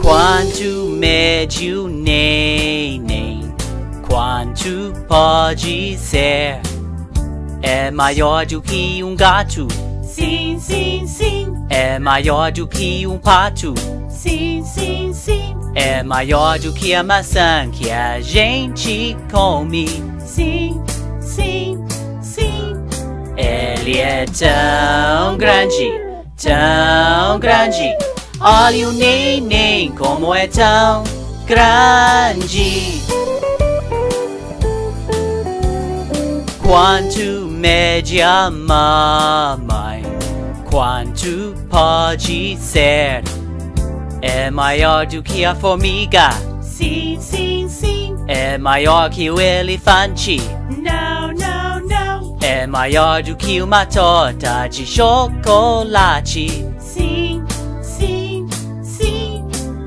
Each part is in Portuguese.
Quanto médio nem, nem Quanto pode ser É maior do que um gato Sim, sim, sim. É maior do que um pato Sim, sim, sim. É maior do que a maçã que a gente come sim, sim. Ele é tão grande, tão grande. Olha o neném como é tão grande. Quanto mede a mamãe Quanto pode ser? É maior do que a formiga. Sim, sim, sim. É maior que o elefante. Não. É maior do que uma torta de chocolate Sim, sim, sim.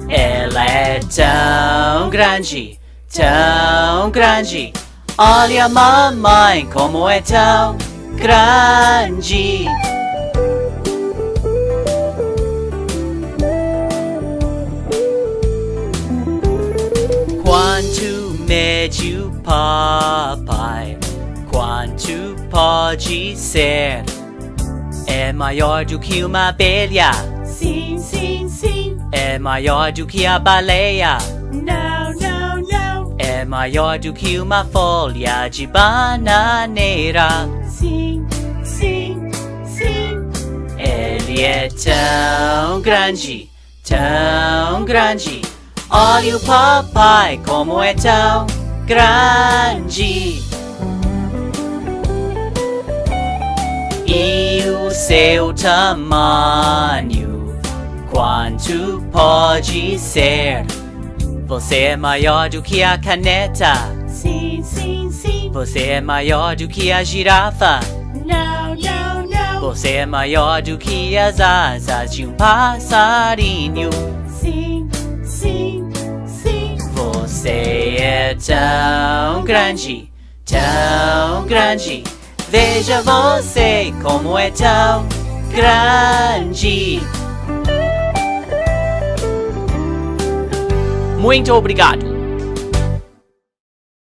Ela é tão grande, tão grande. Olha mamãe como é tão grande. Quanto mede o papai? Quanto pode ser? É maior do que uma abelha. Sim, sim, sim. É maior do que a baleia. Não, não, não. É maior do que uma folha de bananeira. Sim, sim, sim. Ele é tão grande, tão grande. Olha o papai como é tão grande. E o seu tamanho, quanto pode ser? Você é maior do que a caneta. Sim, sim, sim. Você é maior do que a girafa. Não, não, não. Você é maior do que as asas de um passarinho. Sim, sim, sim. Você é tão grande, tão grande. Veja você como é tão grande. Muito obrigado.